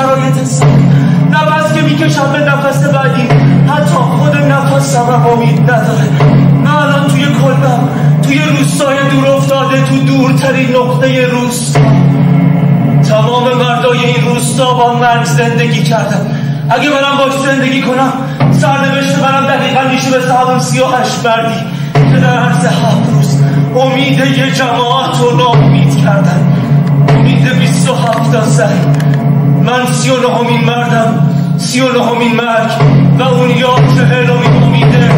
شرایط سخت نفس که می‌کشم به نفس بعدی. حتی خود نفسم هم امید نداره. من الان توی کلبم توی روستای دور افتاده تو دورترین نقطه روستا. تمام مردای این روستا با مرگ زندگی کردم اگه برم باش زندگی کنم سرنوشت منم دقیقا میشه به همون سی و مردی. که در عرض هفت روز امید یه جماعت رو نامید کردن. امید بیست و هفت من سی و نهمین مردم سی و نهمین مرگ و اون یا چهلمین امیده.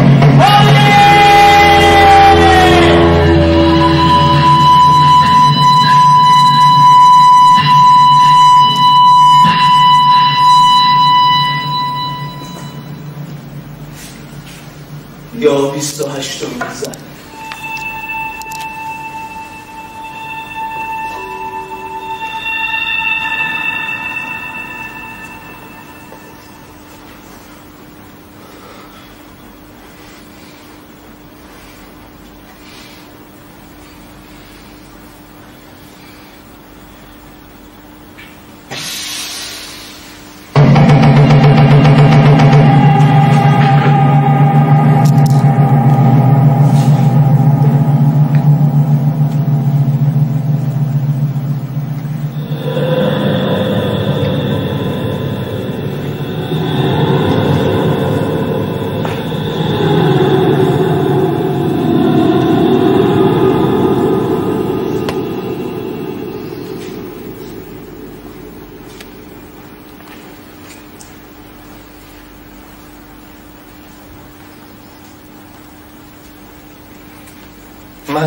یا بیست و هشتمین زن.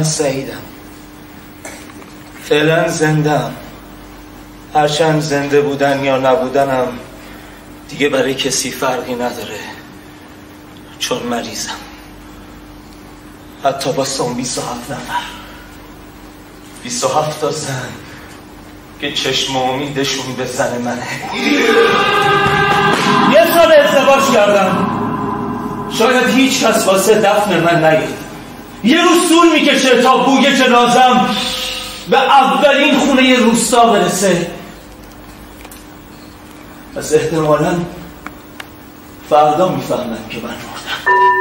سعیدم. فعلا زندم هرچند زنده بودن یا نبودنم دیگه برای کسی فرقی نداره. چون مریضم. حتی با سون بیس و هفت نفر. بیس و هفت تا زن که چشم امیدشون به زن منه. یه سال ازدواج کردم. شاید هیچ کس واسه دفن من نگید یه روز طول می‌کشه تا بوی جنازم به اولین خونه روستا برسه. پس احتمالا فردا می‌فهمن که من مردم.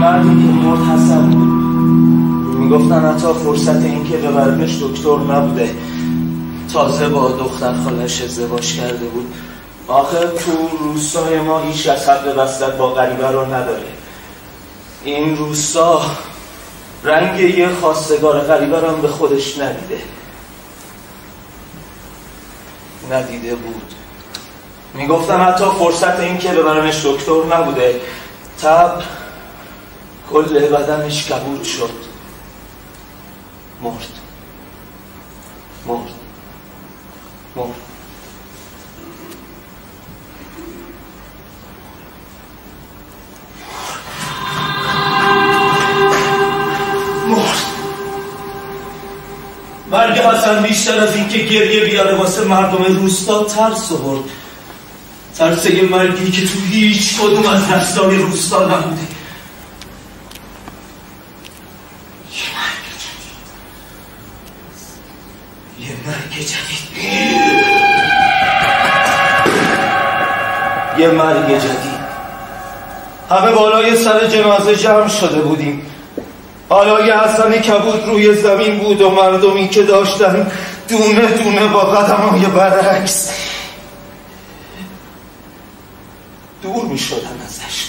مردی که مرد حسن. می‌گفتن حتی فرصت این که ببردش دکتر نبوده. تازه با دختر خالش ازدواج کرده بود. آخر تو روستای ما هیچ از حق وصلت با غریبه رو نداره. این روستا رنگ یه خواستگار غریبه رو به خودش ندیده. ندیده بود. می‌گفتن حتی فرصت این که ببرنش دکتر نبوده. تب کل بدنش کبود شد. مرد. مرد. مرد. مرگ حسن بیشتر از اینکه گریه بیاره واسه مردم روستا ترس برد ترس یه مرگی که تو هیچ کدوم از دستای روستا نبوده. مرگ جدید یه مرگ جدید. همه بالای سر جنازه جمع شده بودیم. بالای حسن کبود روی زمین بود و مردمی که داشتن دونه دونه با قدم های برعکس. دور می شدن ازش.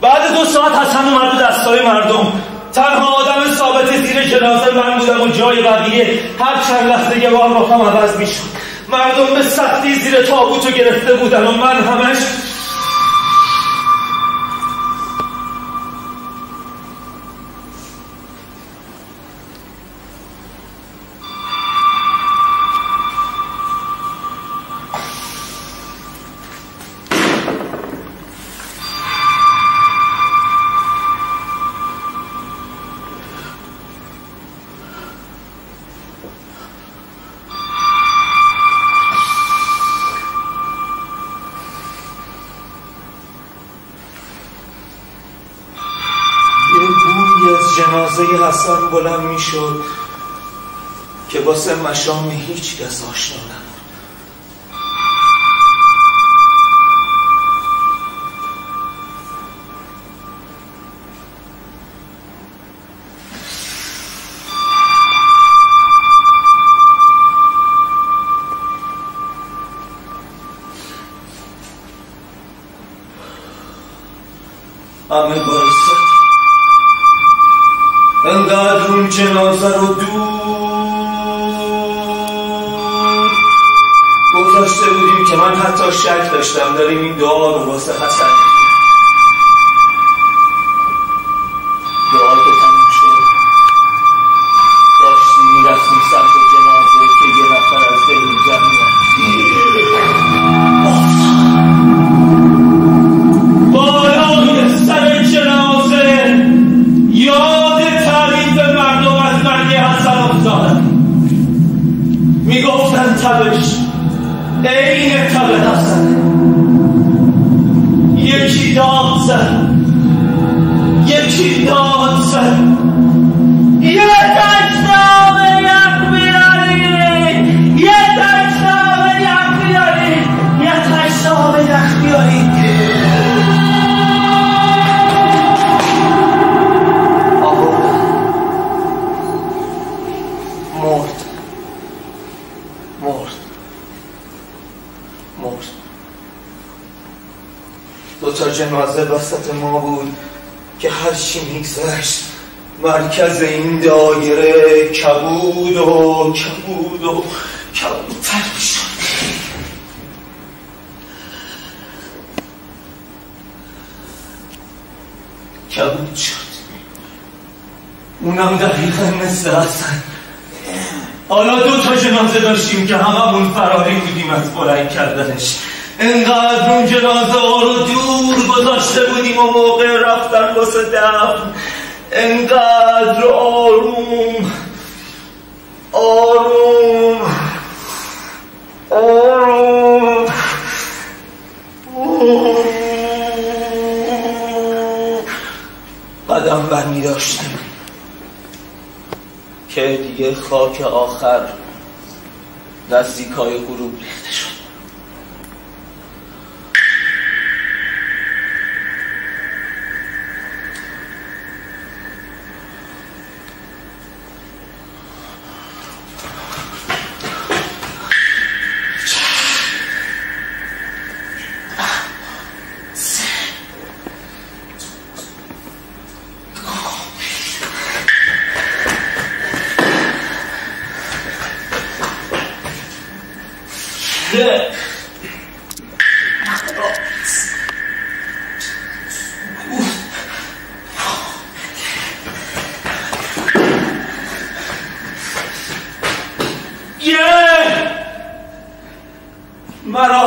بعد دو ساعت حسن اومد دستای مردم. تنها آدم ثابت زیر جنازه من بودم و جای بقیه هر چند لحظه یه بار رخم عوض می‌شد. مردم به سختی زیر تابوتو گرفته بودن و من همش حسن بلند می‌شد که واسه مشام هیچ کس آشنا نبود. همه بایستد انقدر اون جنازه رو دور گذاشته بودیم که من حتی شک داشتم داریم این دعا رو واسه حسن عین تب حسن یکی داد زد. یکی داد جنازه وسط ما بود که هر چی میگذشت مرکز این دایره کبود و کبود و کبودتر می‌شد. کبود شد. اونم دقیقا مثل حسن حالا دو تا جنازه داشتیم که هممون فراری بودیم از بلند کردنش. انقدر اون جنازه ها رو دور گذاشته بودیم و موقع رفتن واسه دفن انقدر آروم. آروم. آروم. قدم برمی داشتیم که دیگه خاک آخر نزدیکای غروب ریخته شد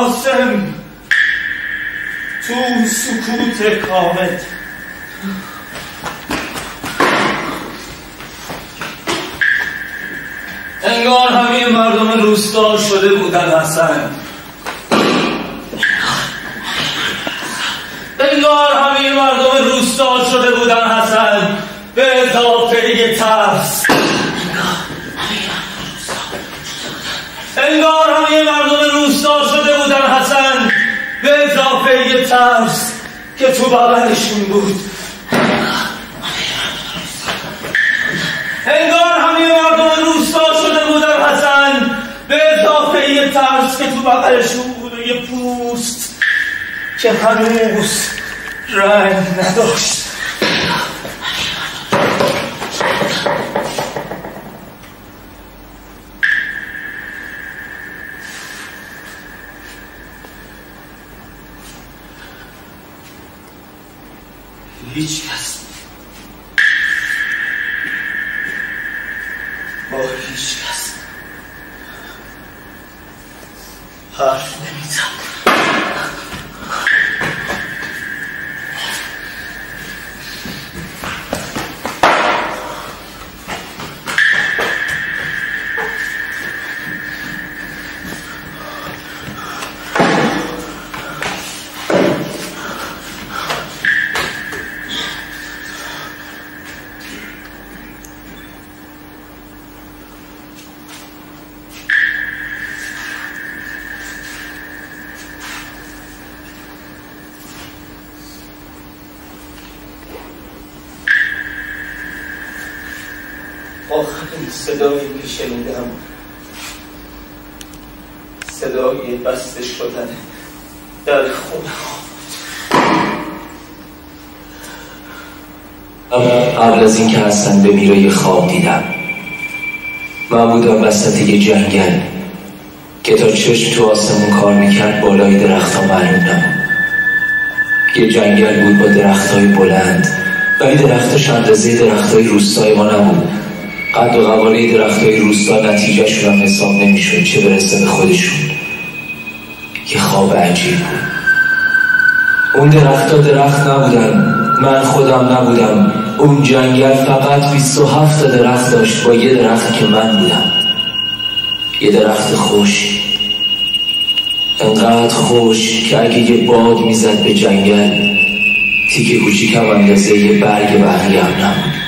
قاسم تو سکوت کامل انگار همه مردم روستا حسن انگار همه مردم روستا شده بودن حسن. به اضافه ترس. انگار همه مردم روستا شده بودن حسن. به اضافه ترس که تو بغلشون بود. انگار همه مردم روستا شده بودن حسن به اضافه یه ترس که تو بغلشون بود و یه پوست که هنوز رنگ نداشت. هیچ کس با هیچ کس حرف نمی‌زد آخرین صدایی که شنیدم. صدای بسته شدن در خونه. قبل از اینکه هستن بمیره یه خواب دیدم. من بودم وسط یه جنگل که تا چشم تو آسمون کار می‌کرد بالای درخت ها معلوم یه جنگل بود با درخت های بلند ولی درختش اندازه درخت های روستای ما نبود. قد و قواله درخت های روستا نتیجهشون هم حساب نمیشون چه برسه به خودشون. یه خواب عجیب بود. اون درخت درخت نبودن. من خودم نبودم. اون جنگل فقط 27 تا درخت داشت با یه درخت که من بودم. یه درخت خوش. انقدر خوش که اگه یه باد می‌زد به جنگل تیکه کوچیکم اندازه یه برگ بقیه هم نبود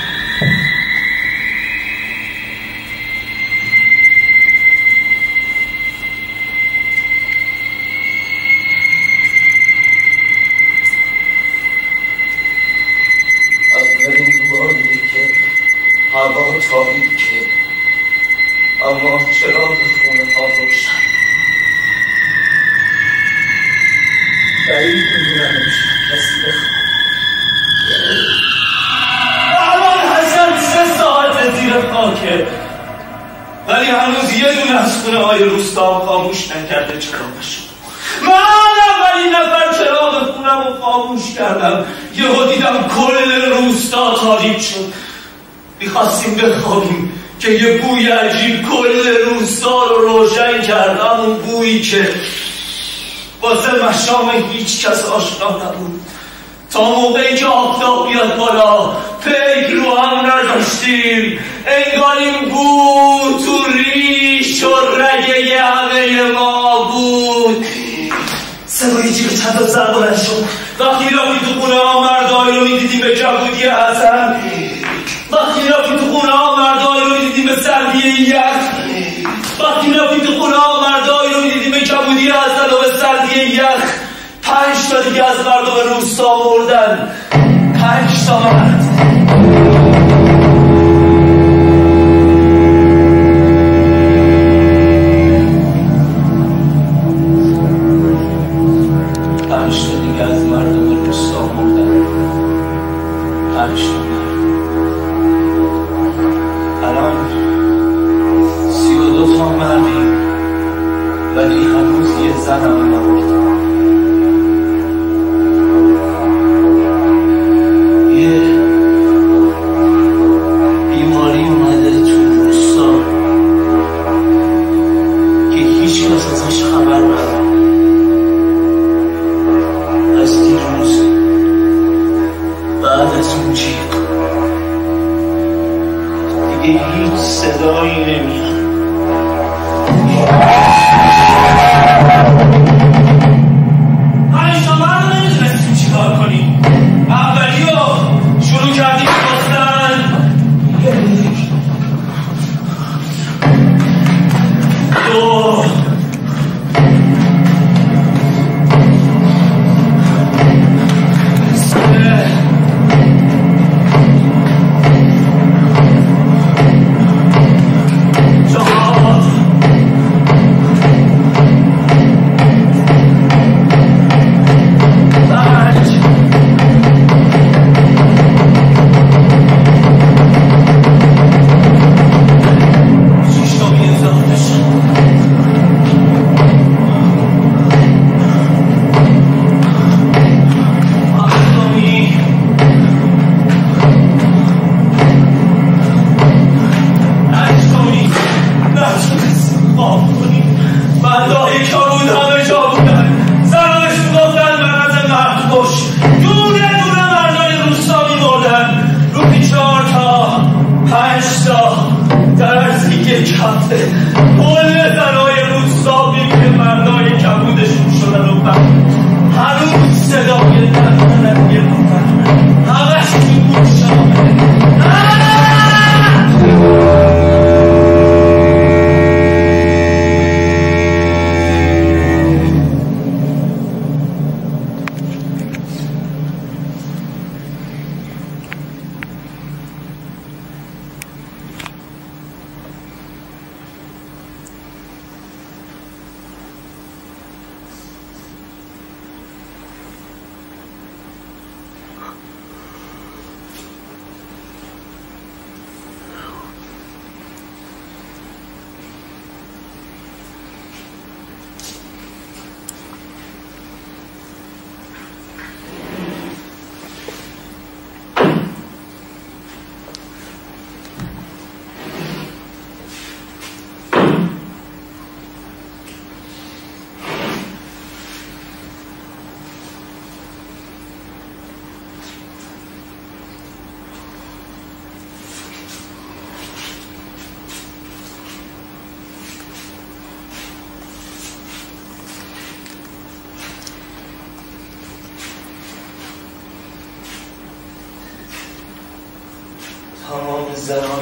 اولین بار که هوا تاریکه اما چراغ خونه ها روشن بعید می‌دونم کسی بخواد الان حسن سه ساعت زیر خاکه ولی هنوز یه دونه از خونه های روستا خاموش نکرده چراغشو من اولین نفر چراغ خونم رو خاموش کردم. یهو دیدم کل روستا تاریک شد. می‌خواستیم بخوابیم که یه بوی عجیب کل روستا رو روشن کرد. همون بویی که واسه مشام هیچ کس آشنا نبود. تا موقعی که آفتاب بیاد بالا پیک رو هم نذاشتیم. انگار این بود تو ریش و رگه همه ما بود. صدای جیغ چند سر بلند شد. وقتی رفتی تو خونه ها مردایی رو می‌دیدیم به کبودی حسن وقتی رفتی تو خونه ها مردایی رو می‌دیدیم به سردی یخ. وقتی رفتی تو خونه ها مردایی رو می‌دیدیم به کبودی حسن و به سردی یخ. پنج تا دیگه از مردم روستا مردن پنج تا مرد.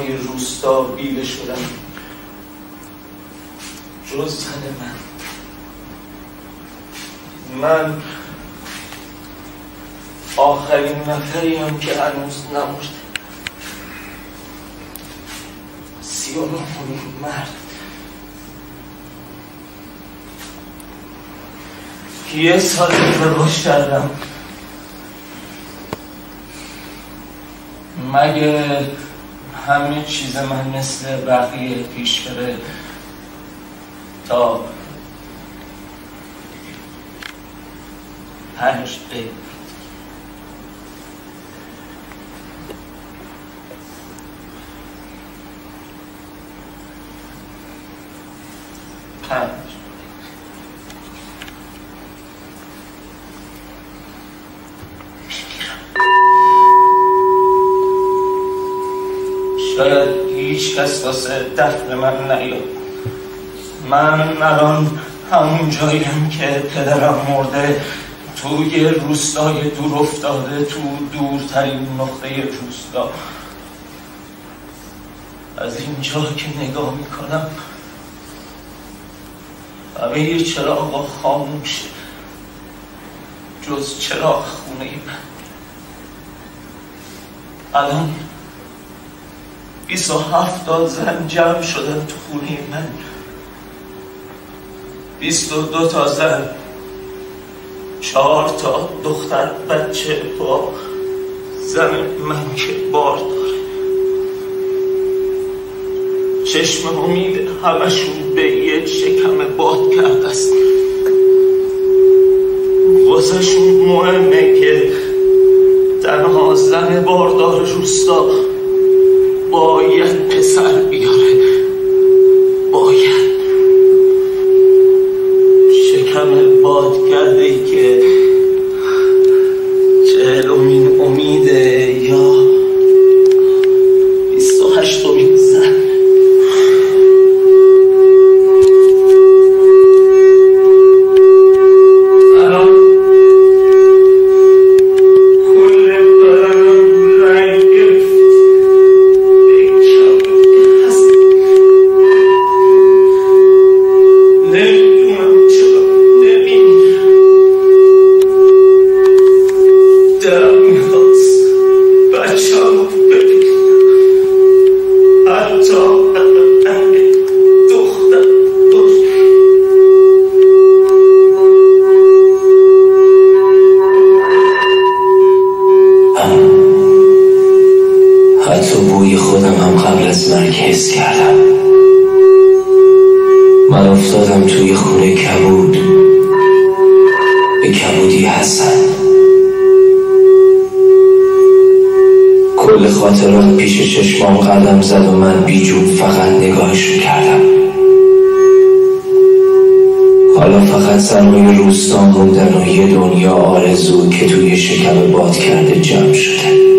زنهای روستا بیله شدن. جز زن من. من آخرین نفری هم که هنوز نمرده سی و مرد. یه سال ازدواج کردم. مگه همه چیز من مثل بقیه پیش بره تا پنج دقیقه پنج شاید هیچ کس واسه دفن من نیاد. من الان همون جاییم که پدرم مرده توی روستای دور افتاده تو دورترین نقطه روستا. از اینجا که نگاه می‌کنم همه چراغ خاموشه جز چراغ خونه من. الان بیست و هفت زن جمع شدن تو خونه من. بیست و دو تا زن چهار تا دختر بچه با زن من که بار داره. چشم امید همشون به یه شکم باد کرده است. واسهشون مهمه که تنها زن باردار روستا باید پسر توی خونه کبود. به کبودی حسن کل خاطرات پیش چشمام قدم زد و من بیجون فقط نگاهش می‌کردم حالا فقط سرمای روستا موندن و یه دنیا آرزو که توی شکم باد کرده جمع شده.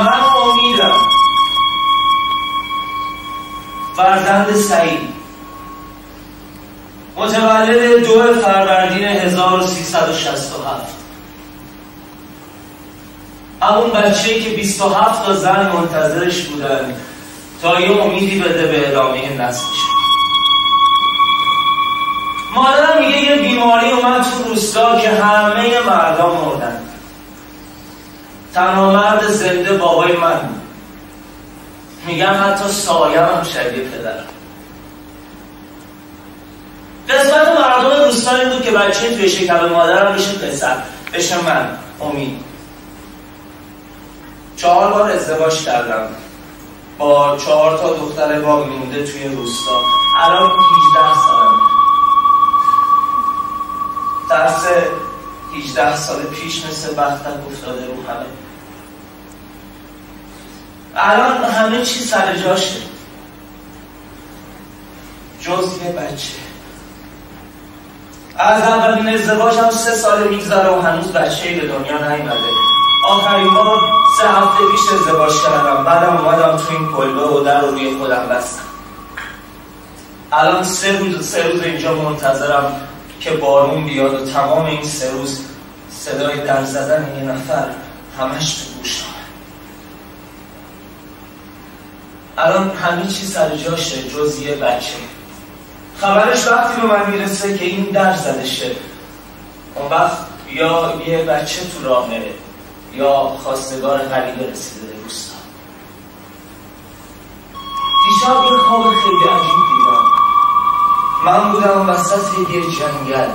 من امیدم فرزند سعید. متولد دو فروردین 1367 همون بچه که 27 تا زن منتظرش بودن تا یه امیدی بده به ادامه نسلش. مادرم میگه یه بیماری اومد تو روستا که همه مردم مردن. تنها مرد زنده بابای من میگن حتی سایم هم شبیه پدر. قسمت مردم روستا این بود که بچه توی شکم مادرم بشه پسر بشه من امید. چهار بار ازدواج کردم. با چهار تا دختر با مونده توی روستا. الان 18 سالم. ترس 18 سال پیش مثل بختم افتاده رو همه. الان همه چی سر جاشه. جز یه بچه. از اولین ازدواج هم سه سال میگذره و هنوز بچه به دنیا نیومده. آخرین بار سه هفته پیش ازدواج کردم. بعدم اومدم تو این کلبه و در رو روی خودم بستم. الان سه روز سه روز اینجا منتظرم که بارون بیاد و تمام این سه روز صدای در زدن یه نفر همش تو گوشم. الان همه چی سر جاشه جز یه بچه. خبرش وقتی به من می‌رسه که این در زده شه اون وقت یا یه بچه تو راه میره یا خواستگار غریبه رسیده به روستا دیشب یه خواب خیلی عجیب دیدم. من بودم وسط یه جنگل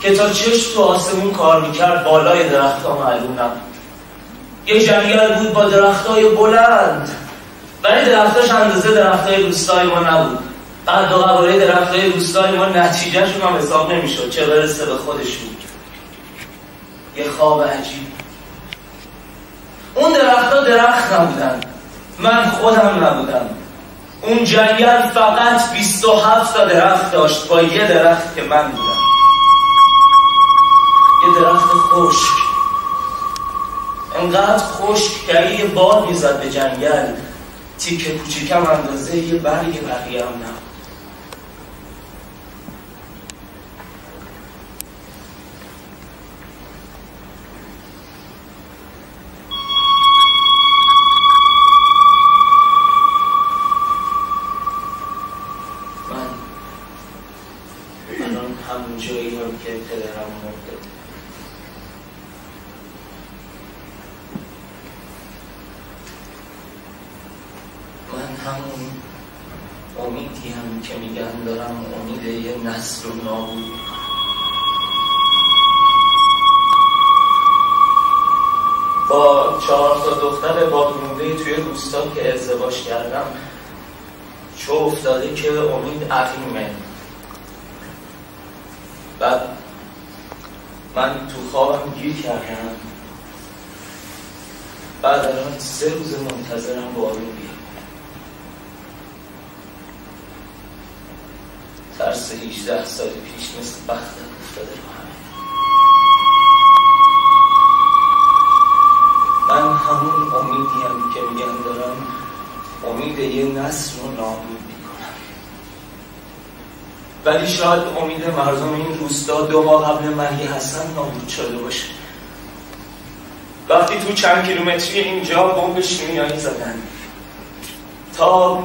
که تا چشم تو آسمون کار می‌کرد بالای درختها معلوم نبود. یه جنگل بود با درختای بلند. ولی درختاش اندازه درختای روستای ما نبود. قد و قواره درختای روستای ما نتیجهشون هم حساب نمی‌شد چه برسه به خودش بود یه خواب عجیب. اون درختها درخت نبودن. من خودم نبودم. اون جنگل فقط 27 تا درخت داشت با یه درخت که من بودم. یه درخت خشک. انقدر خشک که یه باد می‌زد به جنگل. تیکه کوچیکم اندازه یه برگ بقیه هم نبود ولی شاید امید مردم این روستا دو ماه قبل مرگ حسن نابود شده باشه. وقتی تو چند کیلومتری اینجا بمب شیمیایی زدن. تا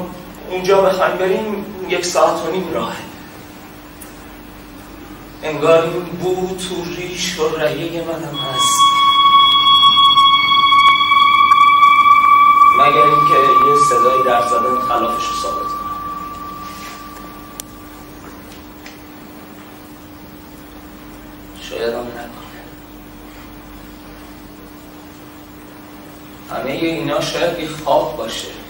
اونجا بخوایم بریم یک ساعت و نیم راهه. انگار این بو تو ریش و رعیه منم هست. مگر اینکه یه صدای در زدن خلافش رو ثابت شاید هم نکنه. همه اینا شاید بی خواب باشه.